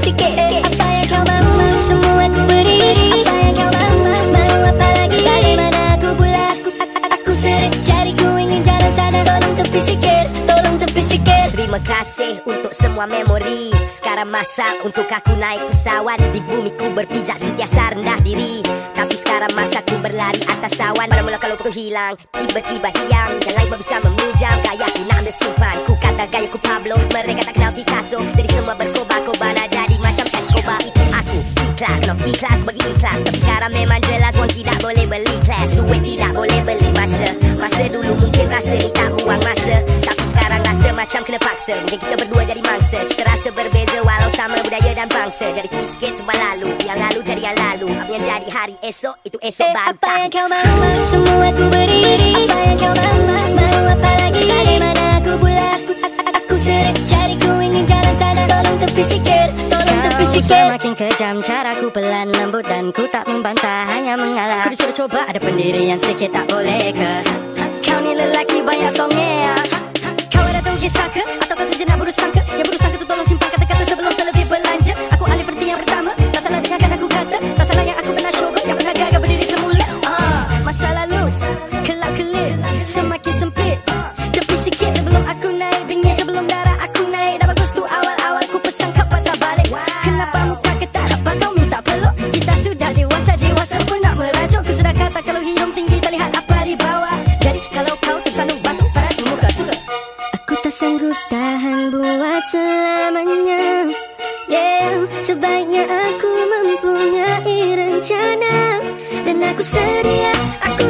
sikit Apa yang kau bawa Semua ku beri kasih untuk semua memori. Sekarang masa untuk aku naik pesawat. Di bumi ku berpijak sentiasa rendah diri. Tapi sekarang masa ku berlari atas awan. Pada mula kalau ku hilang, tiba-tiba hilang. Yang lain bisa meminjam, gaya ku nak ambil simpan Ku kata gaya ku Pablo, mereka tak kenal Picasso. Jadi semua berkobar-kobar nak jadi macam Escobar. Itu aku, ikhlas, no ikhlas bagi ikhlas. Tapi sekarang memang jelas, wang tidak boleh beli kelas Duit tidak boleh beli masa. Masa dulu mungkin rasa ni tak buang masa. Tapi rasa macam kena paksa. Mungkin kita berdua jadi mangsa. Kita rasa berbeza walau sama budaya dan bangsa. Jadi kini sikit teman lalu. Yang lalu jadi yang lalu. Apa yang jadi hari esok Itu esok eh, baru Apa tahu. yang kau mahu Semua ku beri Apa yang kau mahu Mahu apa lagi? Bagaimana aku pula Aku, aku, aku sering cari Ku ingin jalan sana. Tolong tepi sikit. Tolong tepi sikit. Semakin kejam. Caraku pelan lembut Dan ku tak membantah. Hanya mengalah. Ku disuruh coba. Ada pendirian sikit Tak boleh ke? Kau ni lelaki banyak songnya ke Atau kau sejenak buruk sangka tak sanggup tahan buat selamanya. Yeah, sebaiknya aku mempunyai rencana. Dan aku sedia, aku